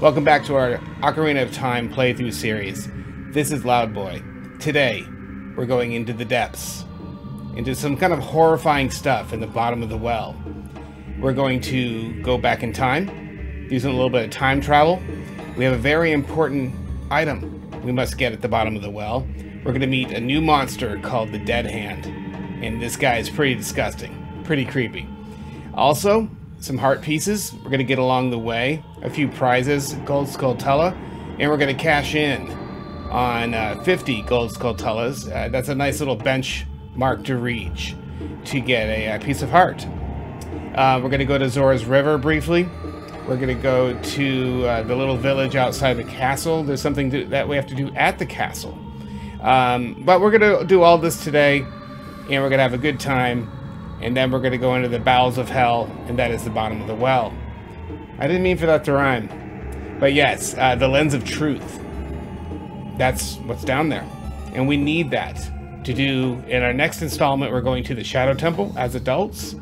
Welcome back to our Ocarina of Time playthrough series. This is Loudboy. Today, we're going into the depths, into some kind of horrifying stuff in the bottom of the well. We're going to go back in time, using a little bit of time travel. We have a very important item we must get at the bottom of the well. We're going to meet a new monster called the Dead Hand, and this guy is pretty disgusting, pretty creepy. Also, some heart pieces we're going to get along the way, a few prizes, gold skulltula, and we're going to cash in on uh, 50 gold skulltulas. Uh, that's a nice little benchmark to reach to get a, a piece of heart. Uh, we're going to go to Zora's River briefly. We're going to go to uh, the little village outside the castle. There's something to, that we have to do at the castle. Um, but we're going to do all this today, and we're going to have a good time and then we're going to go into the bowels of hell, and that is the bottom of the well. I didn't mean for that to rhyme. But yes, uh, the lens of truth. That's what's down there. And we need that to do. In our next installment, we're going to the Shadow Temple as adults.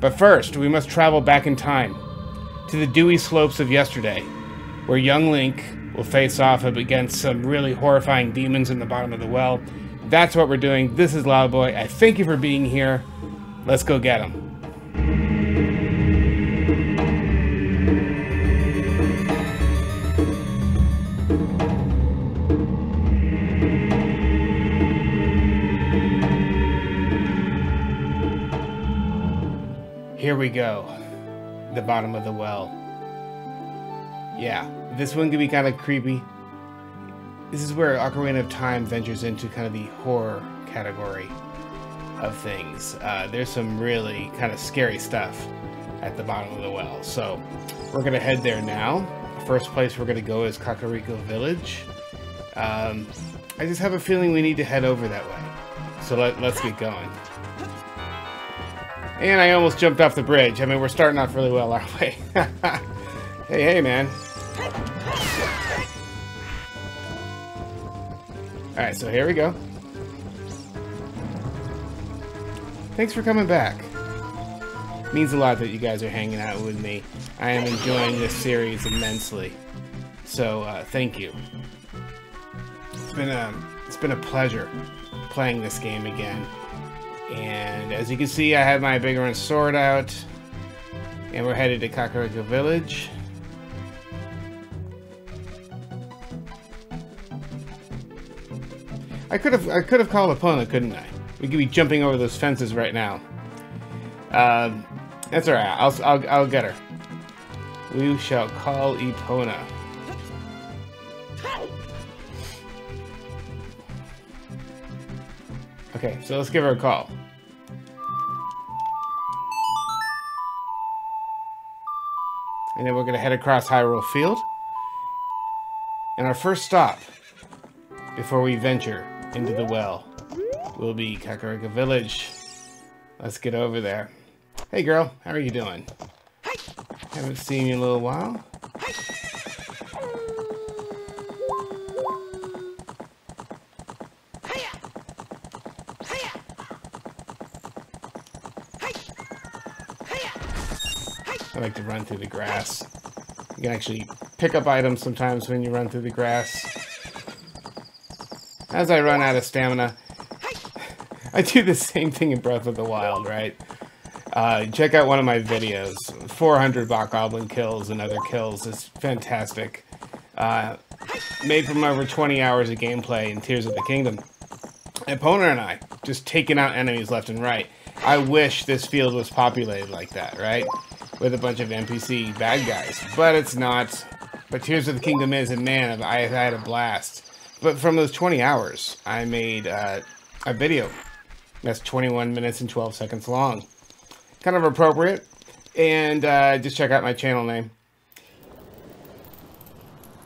But first, we must travel back in time to the dewy slopes of yesterday, where young Link will face off against some really horrifying demons in the bottom of the well. That's what we're doing. This is Loudboy. I thank you for being here. Let's go get him. Here we go. The bottom of the well. Yeah, this one can be kind of creepy. This is where Ocarina of Time ventures into kind of the horror category of things. Uh, there's some really kind of scary stuff at the bottom of the well. So we're going to head there now. First place we're going to go is Kakariko Village. Um, I just have a feeling we need to head over that way. So let, let's get going. And I almost jumped off the bridge. I mean, we're starting off really well, aren't we? hey, hey, man. Alright, so here we go. Thanks for coming back. It means a lot that you guys are hanging out with me. I am enjoying this series immensely. So, uh, thank you. It's been a, it's been a pleasure playing this game again. And as you can see, I have my big Biggoron sword out. And we're headed to Kakariko Village. I could have I could have called Epona, couldn't I? We could be jumping over those fences right now. Uh, that's alright. I'll, I'll, I'll get her. We shall call Epona. Okay, so let's give her a call. And then we're going to head across Hyrule Field. And our first stop, before we venture into the well, will be Kakariko Village. Let's get over there. Hey girl, how are you doing? Hey. Haven't seen you in a little while. I like to run through the grass. You can actually pick up items sometimes when you run through the grass. As I run out of stamina, I do the same thing in Breath of the Wild, right? Uh, check out one of my videos. 400 Bokoblin kills and other kills It's fantastic. Uh, made from over 20 hours of gameplay in Tears of the Kingdom. Epona and I, just taking out enemies left and right. I wish this field was populated like that, right? With a bunch of NPC bad guys. But it's not. But Tears of the Kingdom is, and man, I, I had a blast. But from those 20 hours, I made uh, a video that's 21 minutes and 12 seconds long. Kind of appropriate. And uh, just check out my channel name.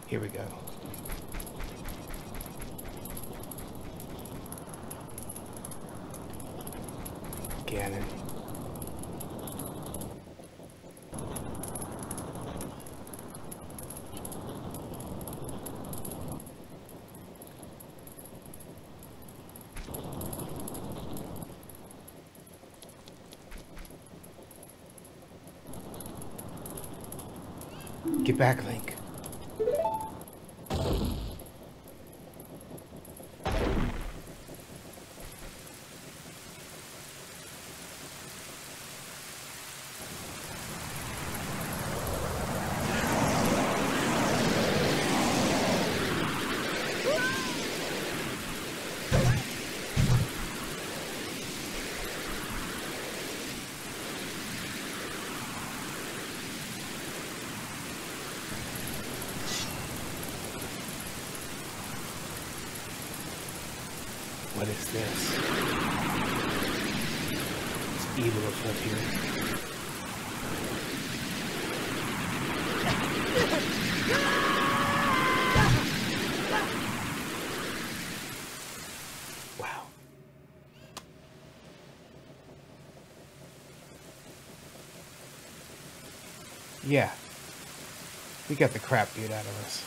Here we go. Ganon. Get back, Link. What is this? It's evil afoot here. Wow. Yeah. We got the crap beat out of us.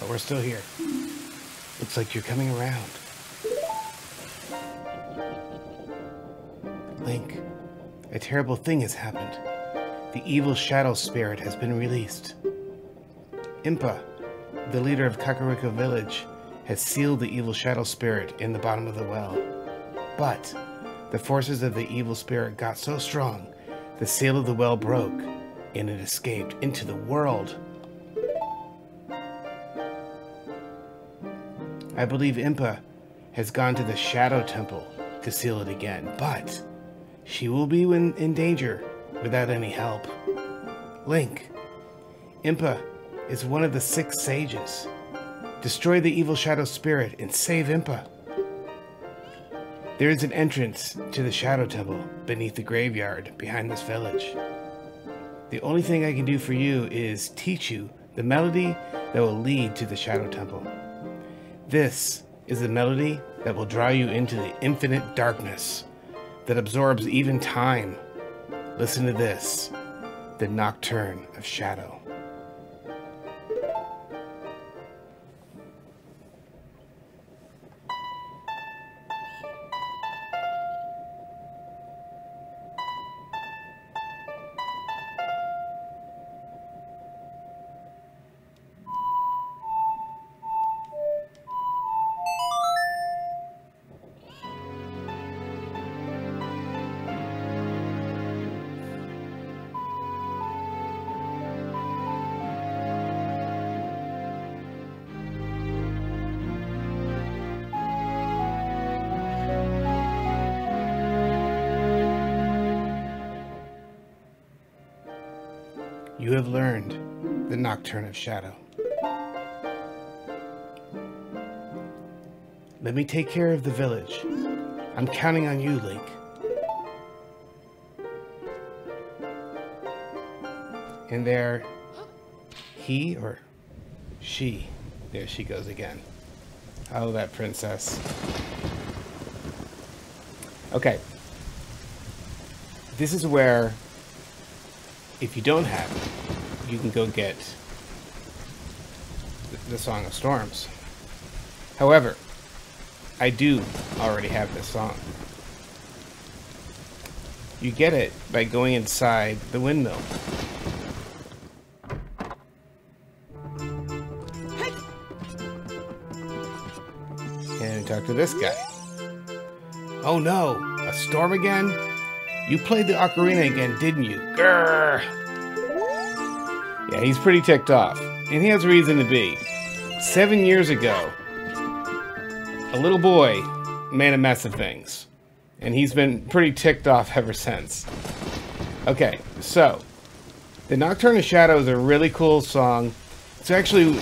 But we're still here. Looks like you're coming around. Link, a terrible thing has happened. The evil shadow spirit has been released. Impa, the leader of Kakariko village, has sealed the evil shadow spirit in the bottom of the well. But the forces of the evil spirit got so strong, the seal of the well broke, and it escaped into the world. I believe Impa has gone to the Shadow Temple to seal it again, but she will be in, in danger without any help. Link, Impa is one of the six sages. Destroy the evil shadow spirit and save Impa. There is an entrance to the Shadow Temple beneath the graveyard behind this village. The only thing I can do for you is teach you the melody that will lead to the Shadow Temple. This is the melody that will draw you into the infinite darkness that absorbs even time. Listen to this the Nocturne of Shadow. You have learned the Nocturne of Shadow. Let me take care of the village. I'm counting on you, Link. And there, he or she, there she goes again. Oh, that princess. Okay. This is where if you don't have you can go get the Song of Storms. However, I do already have this song. You get it by going inside the windmill. And talk to this guy. Oh no, a storm again? You played the ocarina again, didn't you? Grrr. Yeah, he's pretty ticked off. And he has reason to be. Seven years ago, a little boy made a mess of things. And he's been pretty ticked off ever since. Okay, so. The Nocturne of Shadow is a really cool song. It's actually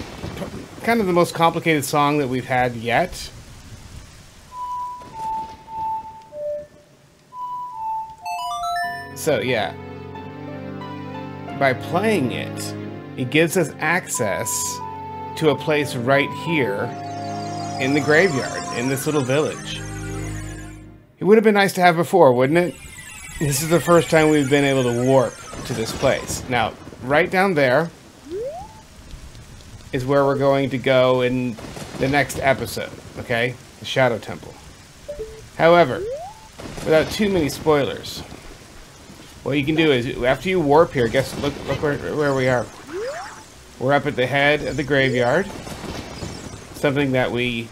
kind of the most complicated song that we've had yet. So, yeah. By playing it, it gives us access to a place right here in the graveyard, in this little village. It would have been nice to have before, wouldn't it? This is the first time we've been able to warp to this place. Now, right down there is where we're going to go in the next episode, okay? The Shadow Temple. However, without too many spoilers, what you can do is, after you warp here, guess, look, look where, where we are. We're up at the head of the graveyard. Something that we,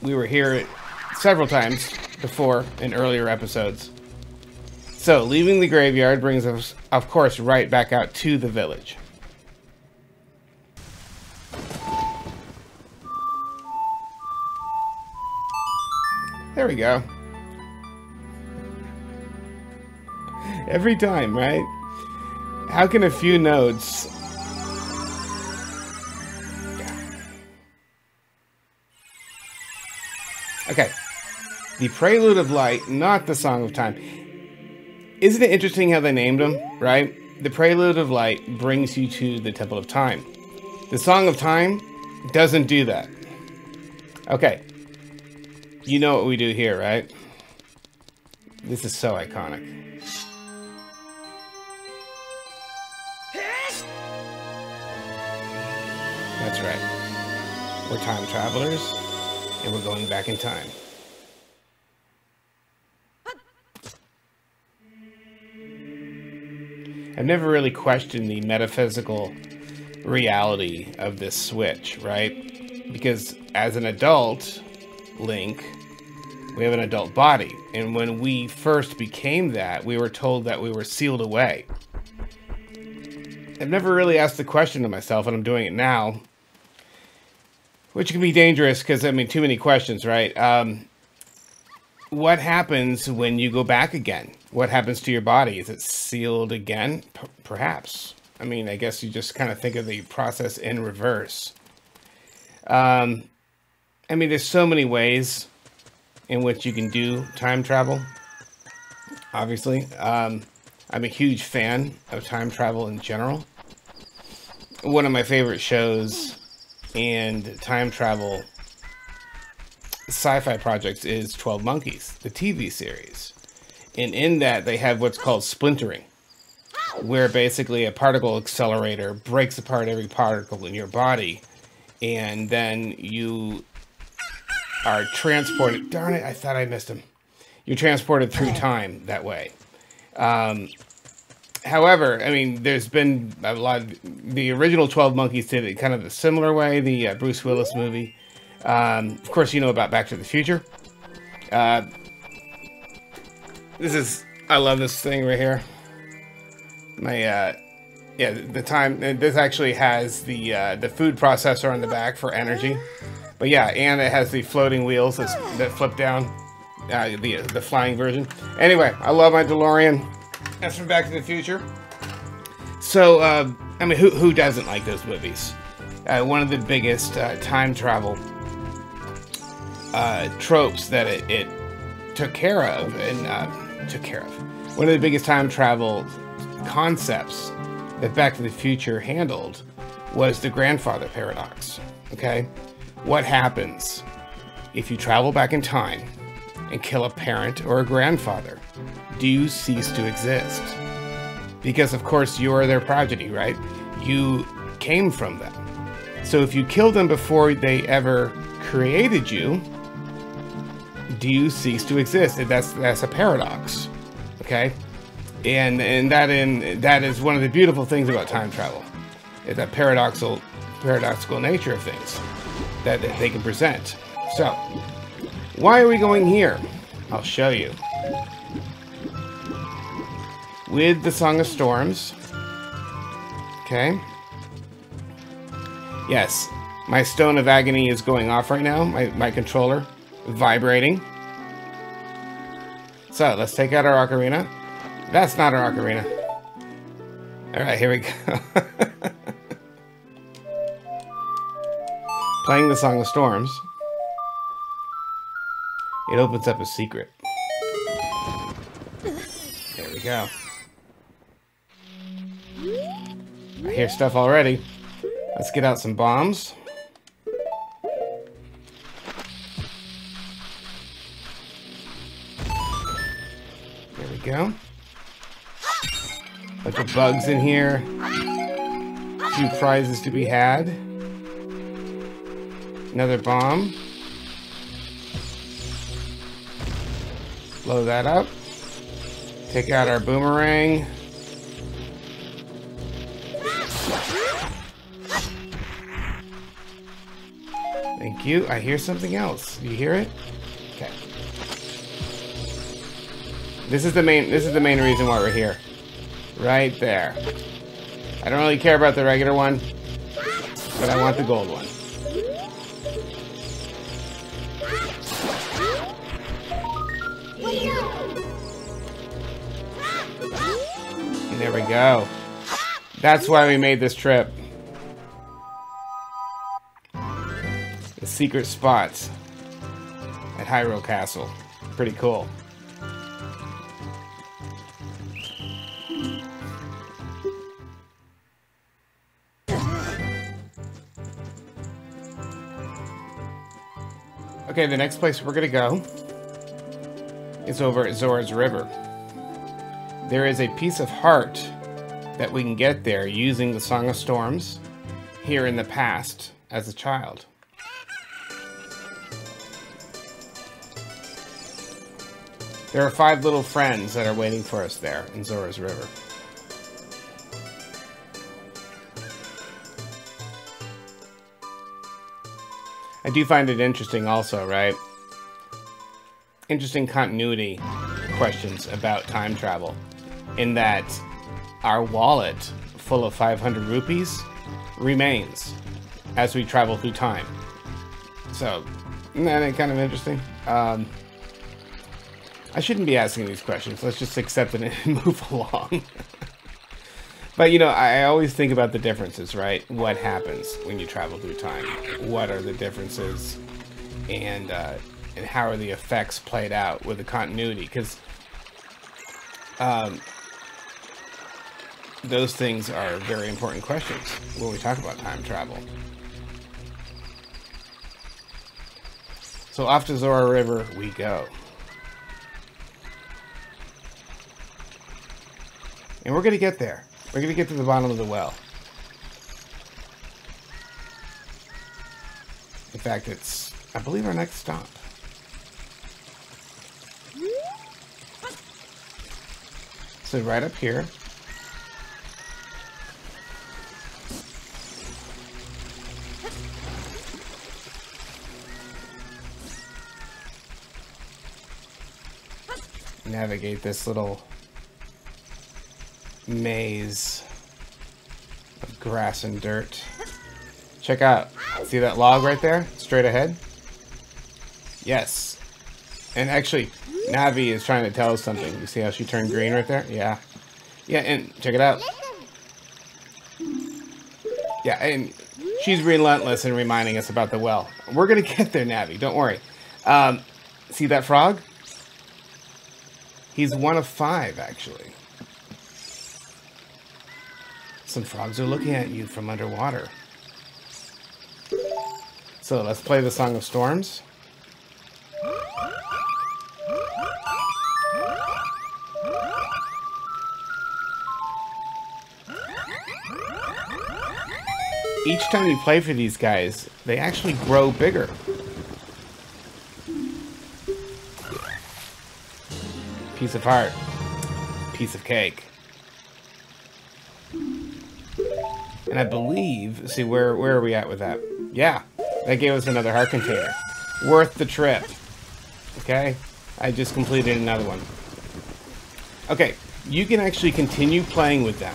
we were here several times before in earlier episodes. So, leaving the graveyard brings us, of course, right back out to the village. There we go. Every time, right? How can a few notes... Okay. The Prelude of Light, not the Song of Time. Isn't it interesting how they named them, right? The Prelude of Light brings you to the Temple of Time. The Song of Time doesn't do that. Okay. You know what we do here, right? This is so iconic. That's right. We're time travelers, and we're going back in time. I've never really questioned the metaphysical reality of this switch, right? Because as an adult, Link, we have an adult body. And when we first became that, we were told that we were sealed away. I've never really asked the question to myself, and I'm doing it now. Which can be dangerous because, I mean, too many questions, right? Um, what happens when you go back again? What happens to your body? Is it sealed again? P perhaps. I mean, I guess you just kind of think of the process in reverse. Um, I mean, there's so many ways in which you can do time travel. Obviously, um, I'm a huge fan of time travel in general. One of my favorite shows and time travel sci-fi projects is 12 Monkeys, the TV series. And in that, they have what's called splintering, where basically a particle accelerator breaks apart every particle in your body, and then you are transported. Darn it, I thought I missed him. You're transported through time that way. Um, however, I mean, there's been a lot. Of, the original Twelve Monkeys did it kind of a similar way. The uh, Bruce Willis movie. Um, of course, you know about Back to the Future. Uh, this is, I love this thing right here. My, uh, yeah, the time, this actually has the, uh, the food processor on the back for energy. But yeah, and it has the floating wheels that flip down, uh, the, the flying version. Anyway, I love my DeLorean. That's from Back to the Future. So, uh, I mean, who, who doesn't like those movies? Uh, one of the biggest uh, time travel uh, tropes that it, it, took care of and uh, took care of. One of the biggest time travel concepts that Back to the Future handled was the grandfather paradox. Okay, what happens if you travel back in time and kill a parent or a grandfather? Do you cease to exist? Because of course you are their progeny, right? You came from them. So if you kill them before they ever created you, do you cease to exist? And That's that's a paradox. Okay? And and that in that is one of the beautiful things about time travel. Is that paradoxical paradoxical nature of things that, that they can present. So, why are we going here? I'll show you. With the Song of Storms. Okay. Yes, my Stone of Agony is going off right now, my, my controller vibrating. So let's take out our ocarina. That's not our ocarina. All right, here we go. Playing the Song of Storms. It opens up a secret. There we go. I hear stuff already. Let's get out some bombs. There we go. Bunch of bugs in here. A few prizes to be had. Another bomb. Blow that up. Take out our boomerang. Thank you. I hear something else. You hear it? Okay. This is the main this is the main reason why we're here. Right there. I don't really care about the regular one, but I want the gold one. There we go. That's why we made this trip. The secret spots. at Hyrule Castle. Pretty cool. Okay, the next place we're gonna go is over at Zora's River. There is a piece of heart that we can get there using the Song of Storms here in the past as a child. There are five little friends that are waiting for us there in Zora's River. I do find it interesting also, right? Interesting continuity questions about time travel in that our wallet full of 500 rupees remains as we travel through time. So, isn't that kind of interesting? Um, I shouldn't be asking these questions. Let's just accept it and move along. but, you know, I always think about the differences, right? What happens when you travel through time? What are the differences? And, uh, and how are the effects played out with the continuity? Because um, those things are very important questions when we talk about time travel. So off to Zora River we go. And we're going to get there. We're going to get to the bottom of the well. In fact, it's, I believe, our next stop. So right up here, navigate this little maze of grass and dirt. Check out. See that log right there? Straight ahead? Yes. And actually, Navi is trying to tell us something. You see how she turned green right there? Yeah. Yeah, and check it out. Yeah, and she's relentless in reminding us about the well. We're going to get there, Navi. Don't worry. Um, see that frog? He's one of five, actually. Some frogs are looking at you from underwater. So let's play the Song of Storms. Each time you play for these guys, they actually grow bigger. Piece of heart. Piece of cake. And I believe, see, where, where are we at with that? Yeah, that gave us another heart container. Worth the trip. Okay, I just completed another one. Okay, you can actually continue playing with them.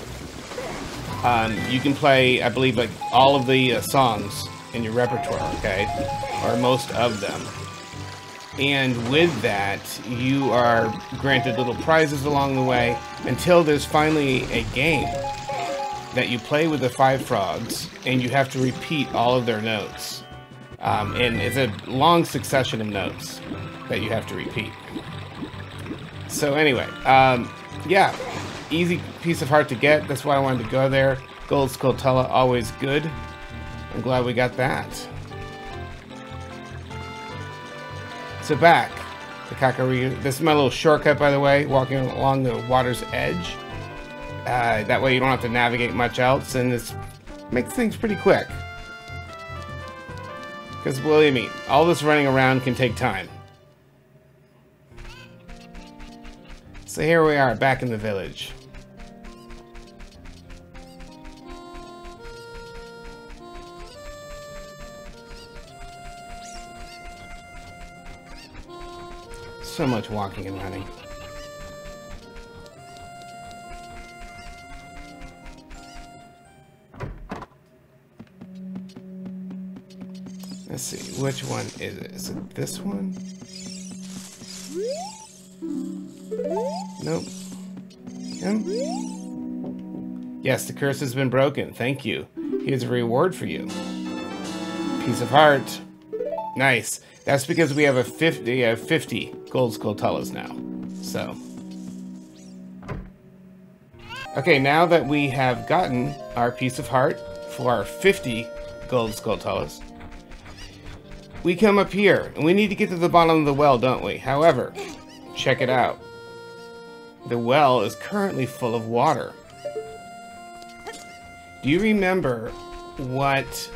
Um, you can play, I believe, like all of the uh, songs in your repertoire, okay? Or most of them. And with that, you are granted little prizes along the way until there's finally a game that you play with the five frogs and you have to repeat all of their notes. Um, and it's a long succession of notes that you have to repeat. So anyway, um, yeah, easy piece of heart to get. That's why I wanted to go there. Gold Skulltula, always good. I'm glad we got that. So back to Kakariko. This is my little shortcut, by the way, walking along the water's edge. Uh, that way you don't have to navigate much else, and this makes things pretty quick. Because believe me, all this running around can take time. So here we are, back in the village. So much walking and running. Let's see, which one is it? Is it this one? Nope. Him? Yes, the curse has been broken. Thank you. Here's a reward for you. Piece of heart. Nice. That's because we have a 50, uh, 50 gold skulltulas now. So. Okay, now that we have gotten our piece of heart for our 50 gold skulltulas, we come up here, and we need to get to the bottom of the well, don't we? However, check it out. The well is currently full of water. Do you remember what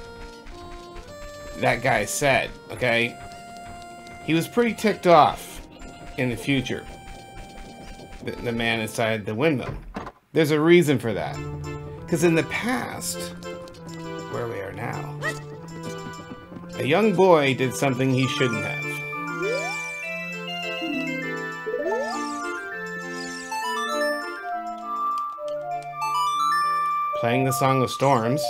that guy said, okay? He was pretty ticked off in the future. The, the man inside the windmill. There's a reason for that. Because in the past, where we are now, a young boy did something he shouldn't have. Playing the Song of Storms.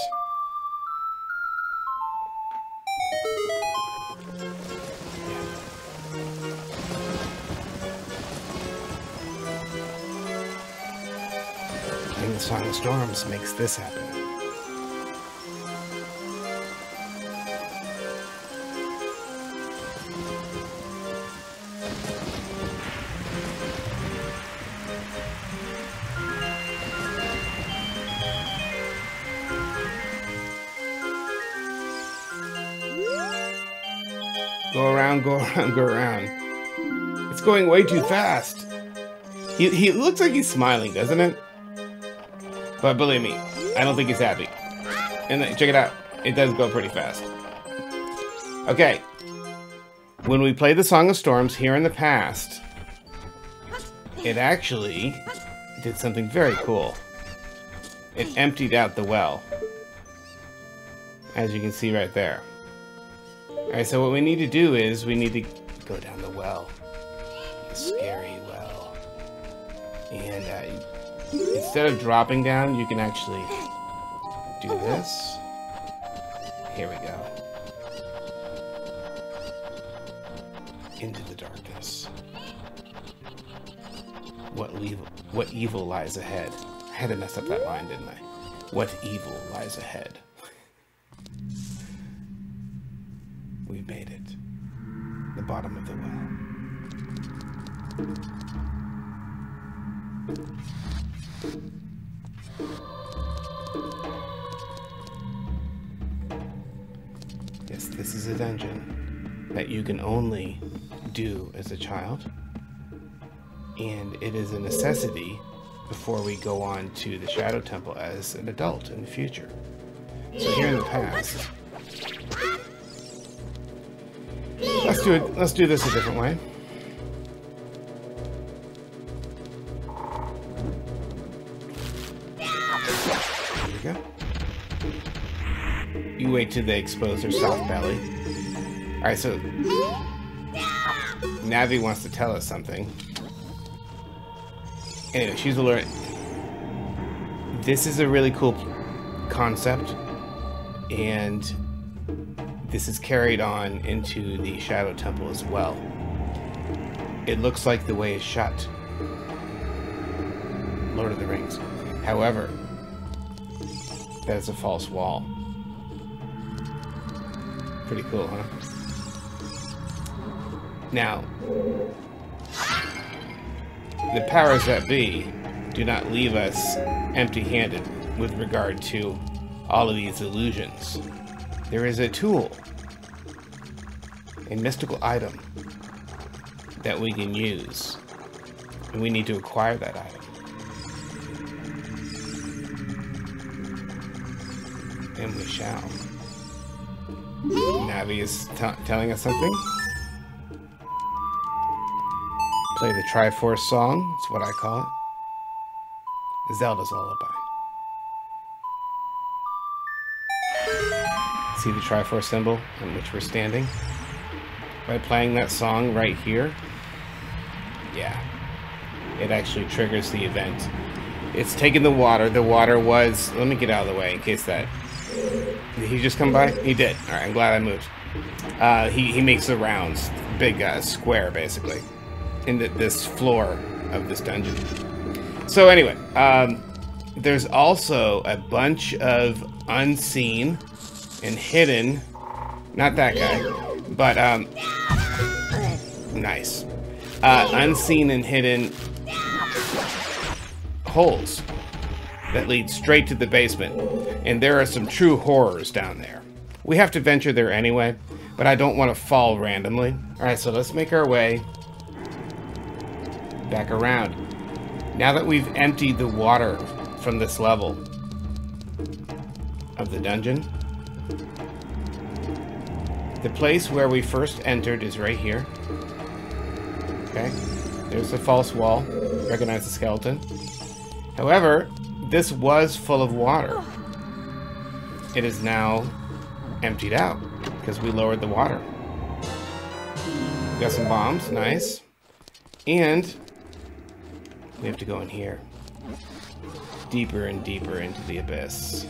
Makes this happen. Go around, go around, go around. It's going way too fast. He, he looks like he's smiling, doesn't it? But believe me, I don't think he's happy. And check it out. It does go pretty fast. Okay. When we played the Song of Storms here in the past, it actually did something very cool. It emptied out the well. As you can see right there. Alright, so what we need to do is we need to go down the well. The scary well. And uh, instead of dropping down, you can actually do uh-huh. this. Here we go. Into the darkness. What evil, what evil lies ahead? I had to mess up that line, didn't I? What evil lies ahead? We made it. The bottom of the well. Yes, this is a dungeon that you can only do as a child. And it is a necessity before we go on to the Shadow Temple as an adult in the future. So here in the past, Let's do it. Let's do this a different way. We go. You wait till they expose their soft belly. Alright, so... Navi wants to tell us something. Anyway, she's alert. This is a really cool concept. And this is carried on into the Shadow Temple as well. It looks like the way is shut. Lord of the Rings. However, that is a false wall. Pretty cool, huh? Now, the powers that be do not leave us empty-handed with regard to all of these illusions. There is a tool, a mystical item that we can use, and we need to acquire that item. And we shall. Navi is telling us something. Play the Triforce song, it's what I call it. Zelda's lullaby. See the Triforce symbol in which we're standing? By playing that song right here, yeah, it actually triggers the event. It's taking the water. The water was... Let me get out of the way in case that... He just come by? He did. Alright, I'm glad I moved. Uh, he, he makes the rounds. Big uh, square, basically. In the, this floor of this dungeon. So anyway, um, there's also a bunch of unseen and hidden, not that guy, But, um... Nice. Uh, unseen and hidden holes that leads straight to the basement. And there are some true horrors down there. We have to venture there anyway, but I don't want to fall randomly. Alright, so let's make our way back around. Now that we've emptied the water from this level of the dungeon, the place where we first entered is right here. Okay, there's the false wall. Recognize the skeleton. However, this was full of water. It is now emptied out because we lowered the water. got some bombs, nice. And we have to go in here. Deeper and deeper into the abyss.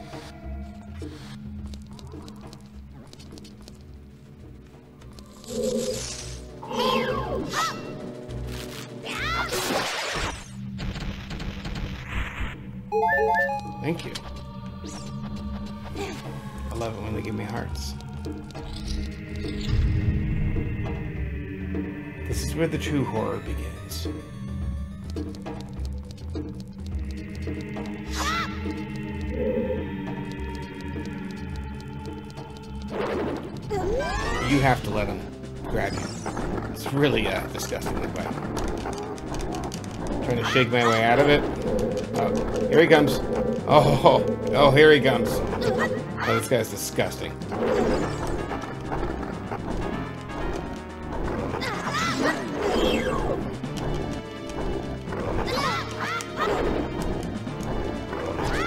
Thank you. I love it when they give me hearts. This is where the true horror begins. You have to let him grab you. It's really uh, disgusting that. Trying to shake my way out of it. Oh, here he comes. Oh, oh, here he comes. Oh, this guy's disgusting.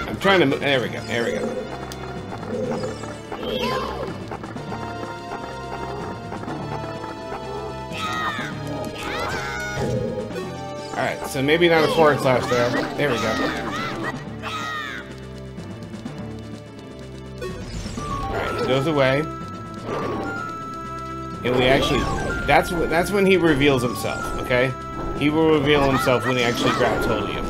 I'm trying to move. There we go. There we go. Alright, so maybe not a forward slash there. There we go. Goes away. And we actually... That's, that's when he reveals himself, okay? He will reveal himself when he actually grabs hold of you.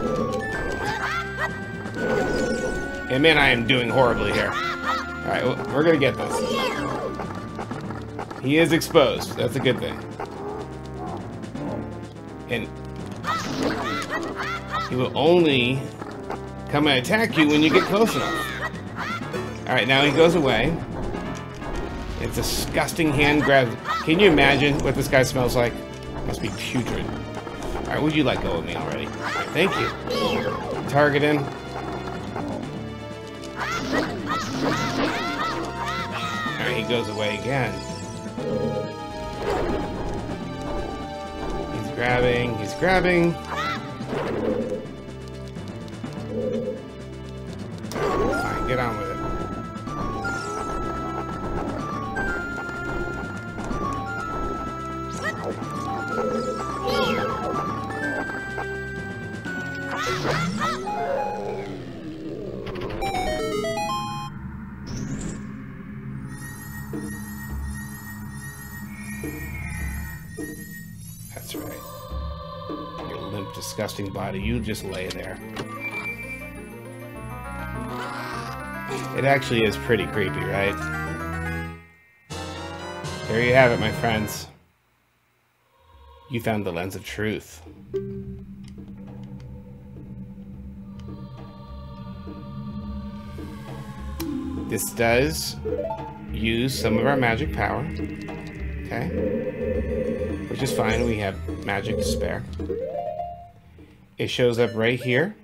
And man, I am doing horribly here. Alright, we're gonna get this. He is exposed. That's a good thing. And he will only come and attack you when you get close enough. Alright, now he goes away. It's disgusting hand grab. Can you imagine what this guy smells like? Must be putrid. Alright, would you let go of me already? Thank you. Target him. Alright, he goes away again. He's grabbing, he's grabbing. Alright, get on with it. Disgusting body, you just lay there. It actually is pretty creepy, right? There you have it, my friends. You found the lens of truth. This does use some of our magic power. Okay. Which is fine, we have magic to spare. It shows up right here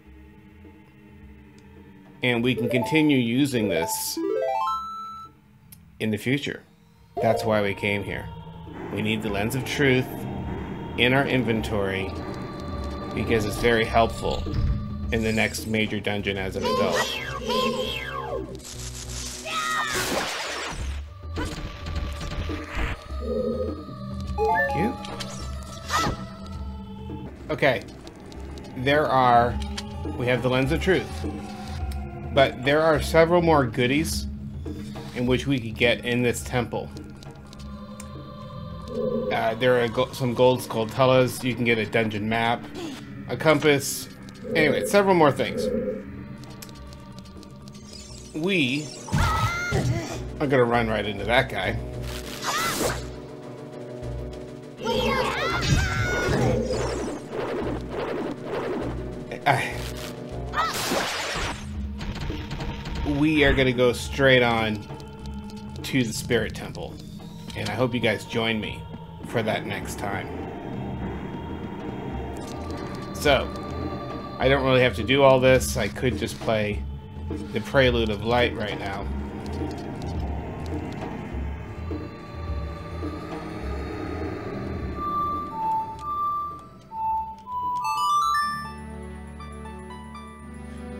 and we can continue using this in the future. That's why we came here. We need the Lens of Truth in our inventory because it's very helpful in the next major dungeon as an adult. Thank you. Okay. There are... We have the Lens of Truth. But there are several more goodies in which we could get in this temple. Uh, there are go some gold skulltulas. You can get a dungeon map, a compass. Anyway, several more things. We are gonna run right into that guy. We are going to go straight on to the Spirit Temple. And I hope you guys join me for that next time. So, I don't really have to do all this. I could just play the Prelude of Light right now.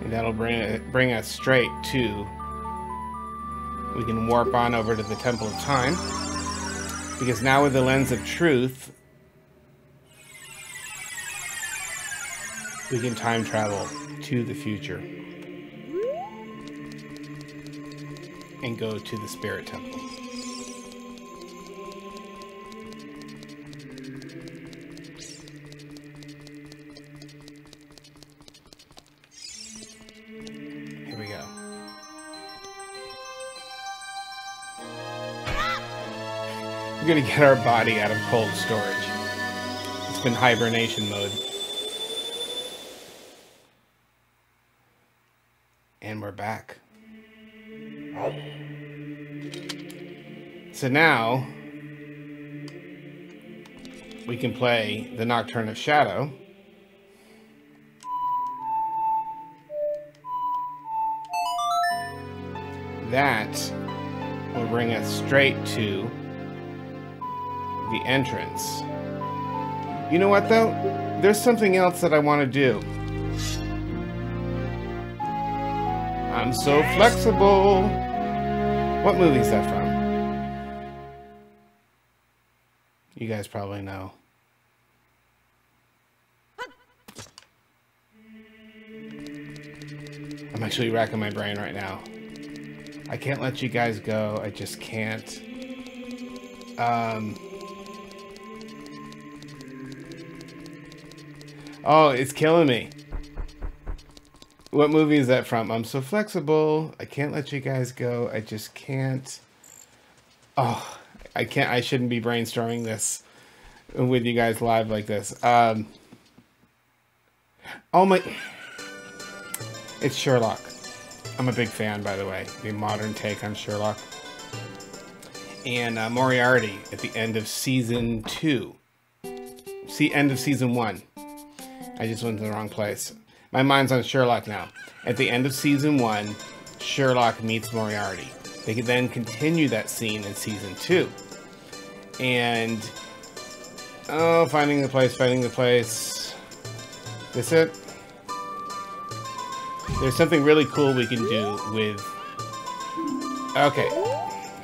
That'll bring, bring us straight to... We can warp on over to the Temple of Time. Because now with the Lens of Truth, we can time travel to the future and go to the Spirit Temple. We're gonna get our body out of cold storage. It's been hibernation mode. And we're back. So now we can play the Nocturne of Shadow. That will bring us straight to the entrance. You know what though? There's something else that I want to do. I'm so flexible. What movie is that from? You guys probably know. I'm actually racking my brain right now. I can't let you guys go. I just can't. Um. Oh, it's killing me. What movie is that from? I'm so flexible. I can't let you guys go. I just can't. Oh, I can't. I shouldn't be brainstorming this with you guys live like this. Um. Oh my. It's Sherlock. I'm a big fan, by the way. The modern take on Sherlock. And uh, Moriarty at the end of season two. See, end of season one. I just went to the wrong place. My mind's on Sherlock now. At the end of season one, Sherlock meets Moriarty. They could then continue that scene in season two. And oh, finding the place, finding the place. This it? There's something really cool we can do with. Okay,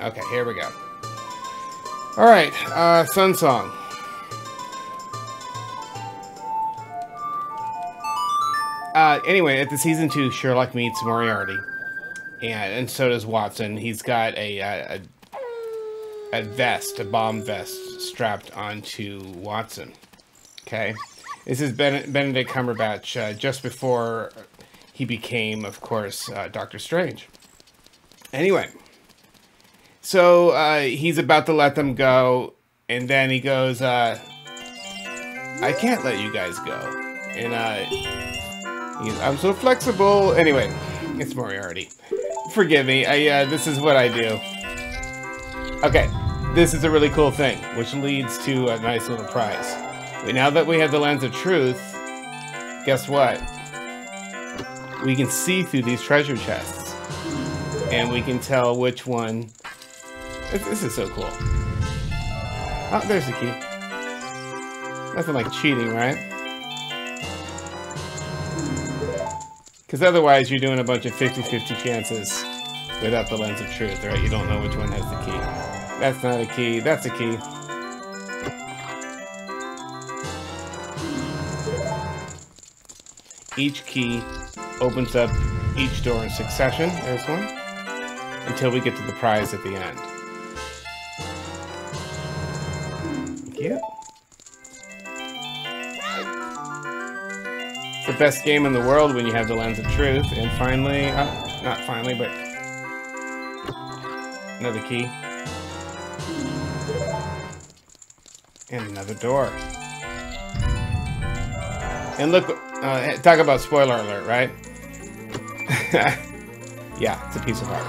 okay, here we go. All right, uh, Sun Song. Uh, anyway, at the season two, Sherlock meets Moriarty, and and so does Watson. He's got a a, a vest, a bomb vest, strapped onto Watson. Okay, this is ben Benedict Cumberbatch uh, just before he became, of course, uh, Doctor Strange. Anyway, so uh, he's about to let them go, and then he goes, uh, "I can't let you guys go," and uh I'm so flexible. Anyway, it's Moriarty. Forgive me. I uh, this is what I do. Okay, this is a really cool thing, which leads to a nice little prize. Now that we have the lens of truth, guess what? We can see through these treasure chests, and we can tell which one. This is so cool. Oh, there's the key. Nothing like cheating, right? Because otherwise you're doing a bunch of 50-50 chances without the lens of truth, right? You don't know which one has the key. That's not a key. That's a key. Each key opens up each door in succession. There's one. Until we get to the prize at the end. Thank you. Best game in the world when you have the lens of truth. And finally, uh, not finally, but another key. And another door. And look, uh, talk about spoiler alert, right? Yeah, it's a piece of art.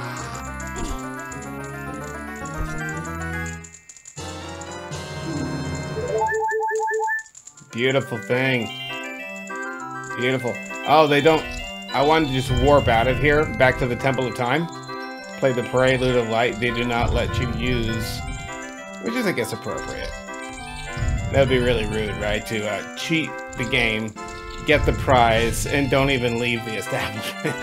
Beautiful thing. Beautiful. Oh, they don't... I wanted to just warp out of here, back to the Temple of Time. Play the Prelude of Light. They do not let you use... Which is, I guess, appropriate. That would be really rude, right? To uh, cheat the game, get the prize, and don't even leave the establishment.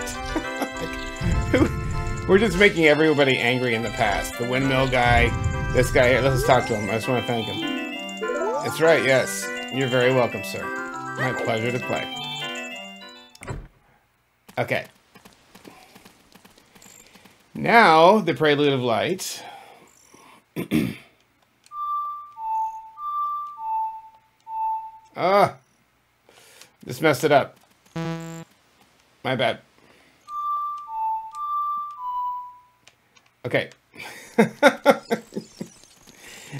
We're just making everybody angry in the past. The windmill guy, this guy here. Let's talk to him. I just want to thank him. That's right, yes. You're very welcome, sir. My pleasure to play. Okay. Now, the Prelude of Light. Ah! Just messed it up. My bad. Okay.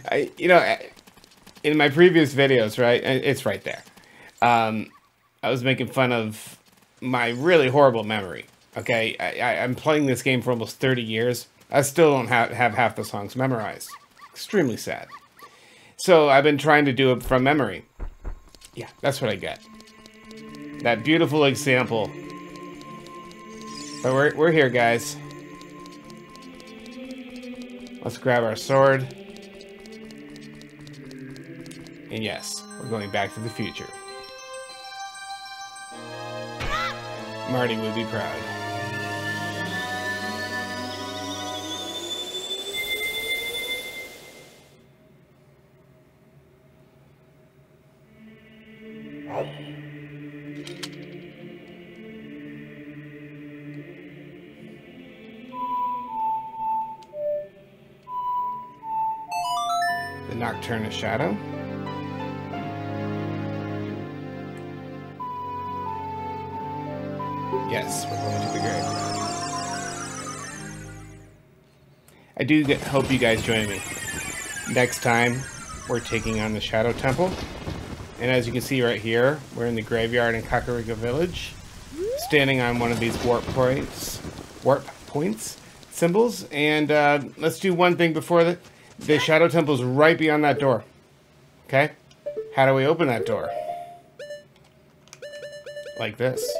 I, you know, in my previous videos, right? It's right there. Um, I was making fun of my really horrible memory. Okay, I, am playing this game for almost 30 years. I still don't have, have half the songs memorized. Extremely sad. So I've been trying to do it from memory. Yeah, that's what I get. That beautiful example. But we're, we're here, guys. Let's grab our sword. And yes, we're going back to the future. Marty would be proud. The Nocturne Shadow. We're going to the grave. I do get, hope you guys join me. Next time, we're taking on the Shadow Temple. And as you can see right here, we're in the graveyard in Kakariko Village, standing on one of these warp points, warp points, symbols. And uh, let's do one thing before the, the Shadow Temple's right beyond that door. Okay? How do we open that door? Like this.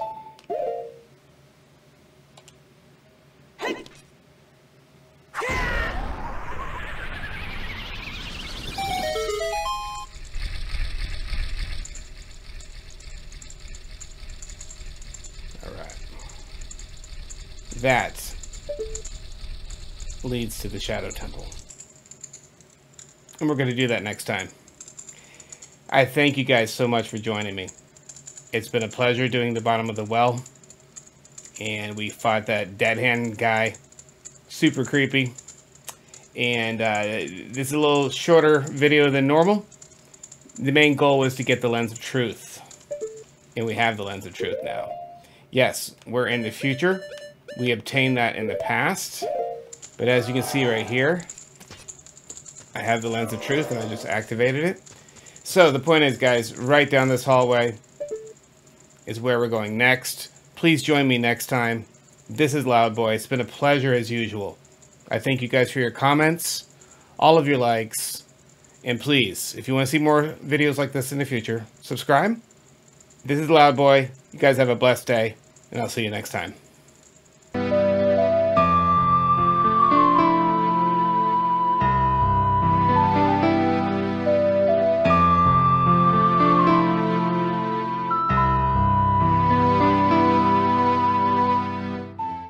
That leads to the Shadow Temple. And we're going to do that next time. I thank you guys so much for joining me. It's been a pleasure doing the bottom of the well. And we fought that dead hand guy. Super creepy. And uh, this is a little shorter video than normal. The main goal was to get the Lens of Truth. And we have the Lens of Truth now. Yes, we're in the future. We obtained that in the past, but as you can see right here, I have the Lens of Truth and I just activated it. So the point is, guys, right down this hallway is where we're going next. Please join me next time. This is Loudboy. It's been a pleasure as usual. I thank you guys for your comments, all of your likes, and please, if you want to see more videos like this in the future, subscribe. This is Loudboy. You guys have a blessed day, and I'll see you next time.